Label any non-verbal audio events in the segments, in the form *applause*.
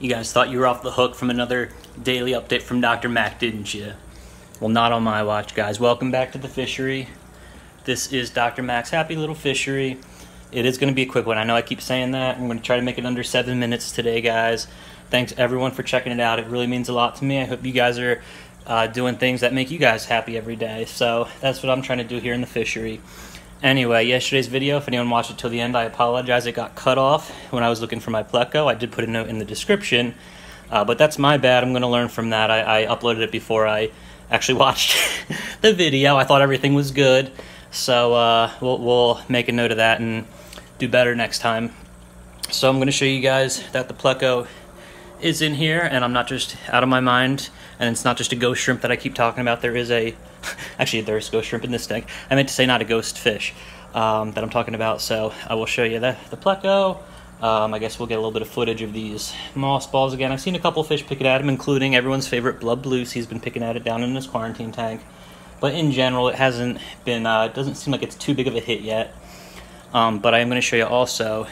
You guys thought you were off the hook from another daily update from Dr. Mac, didn't you? Well, not on my watch, guys. Welcome back to the fishery. This is Dr. Mac's happy little fishery. It is going to be a quick one. I know I keep saying that. I'm going to try to make it under seven minutes today, guys. Thanks everyone for checking it out. It really means a lot to me. I hope you guys are uh, doing things that make you guys happy every day. So that's what I'm trying to do here in the fishery. Anyway, yesterday's video, if anyone watched it till the end, I apologize. It got cut off when I was looking for my Pleco. I did put a note in the description, uh, but that's my bad. I'm going to learn from that. I, I uploaded it before I actually *laughs* watched the video. I thought everything was good, so uh, we'll, we'll make a note of that and do better next time. So I'm going to show you guys that the Pleco is in here, and I'm not just out of my mind, and it's not just a ghost shrimp that I keep talking about. There is a, *laughs* actually, there's ghost shrimp in this tank. I meant to say not a ghost fish um, that I'm talking about, so I will show you the, the Pleco. Um, I guess we'll get a little bit of footage of these moss balls again. I've seen a couple fish picking at them, including everyone's favorite Blub Blues. He's been picking at it down in his quarantine tank. But in general, it hasn't been, uh, it doesn't seem like it's too big of a hit yet. Um, but I am going to show you also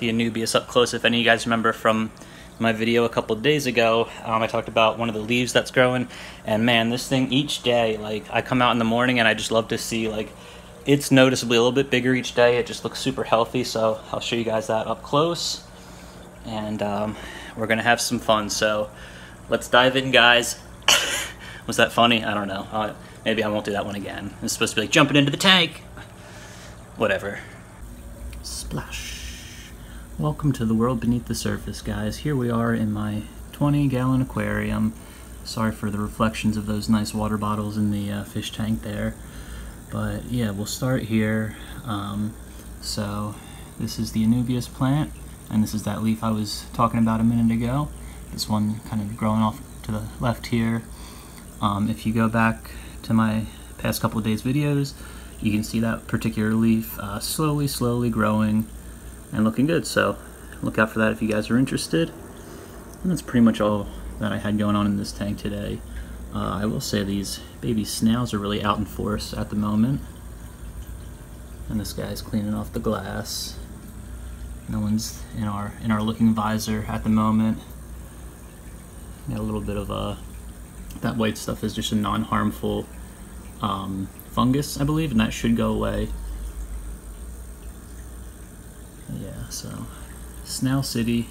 the Anubias up close. If any of you guys remember from my video a couple days ago, um, I talked about one of the leaves that's growing, and man, this thing each day, like I come out in the morning and I just love to see like it's noticeably a little bit bigger each day. It just looks super healthy, so I'll show you guys that up close, and um, we're gonna have some fun. So let's dive in, guys. *coughs* Was that funny? I don't know. Uh, maybe I won't do that one again. It's supposed to be like jumping into the tank. Whatever. Splash. Welcome to the world beneath the surface, guys. Here we are in my 20 gallon aquarium. Sorry for the reflections of those nice water bottles in the uh, fish tank there. But yeah, we'll start here. Um, so this is the Anubias plant, and this is that leaf I was talking about a minute ago. This one kind of growing off to the left here. Um, if you go back to my past couple days videos, you can see that particular leaf uh, slowly, slowly growing and looking good. So look out for that if you guys are interested. And that's pretty much all that I had going on in this tank today. Uh, I will say these baby snails are really out in force at the moment. And this guy's cleaning off the glass. No one's in our in our looking visor at the moment. Got a little bit of a that white stuff is just a non-harmful um, fungus, I believe, and that should go away yeah, so Snail City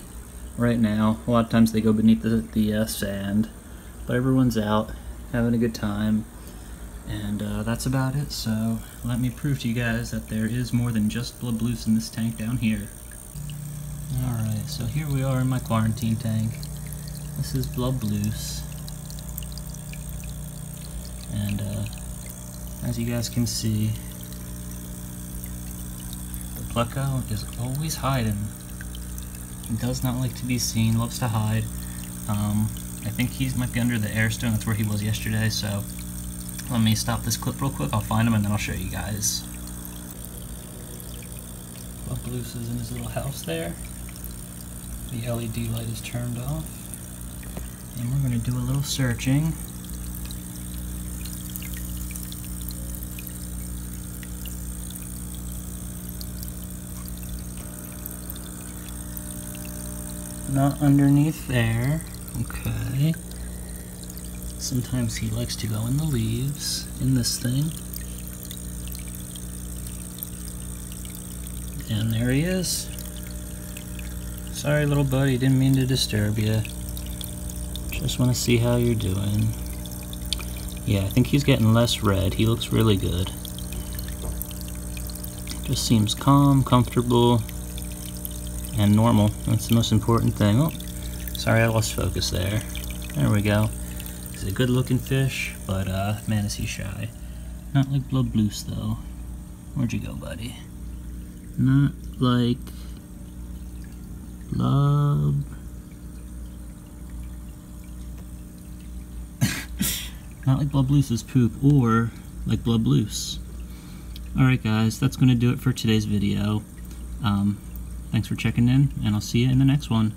right now. A lot of times they go beneath the, the uh, sand, but everyone's out having a good time. And uh, that's about it, so let me prove to you guys that there is more than just Blub Blues in this tank down here. Alright, so here we are in my quarantine tank. This is Blub Blues. And uh, as you guys can see, Pleco is always hiding. He does not like to be seen, loves to hide. Um, I think he might be under the airstone, that's where he was yesterday, so let me stop this clip real quick, I'll find him and then I'll show you guys. Buckaloosa is in his little house there. The LED light is turned off. And we're going to do a little searching. Not underneath there. Okay. Sometimes he likes to go in the leaves, in this thing. And there he is. Sorry, little buddy, didn't mean to disturb you. Just want to see how you're doing. Yeah, I think he's getting less red. He looks really good. Just seems calm, comfortable, and normal. That's the most important thing. Oh, sorry I lost focus there. There we go. He's a good looking fish, but uh, man is he shy. Not like Blub Blues though. Where'd you go, buddy? Not like Blub. *laughs* Not like Blub Loose's poop, or like Blub Loose. Alright guys, that's going to do it for today's video. Um, Thanks for checking in, and I'll see you in the next one.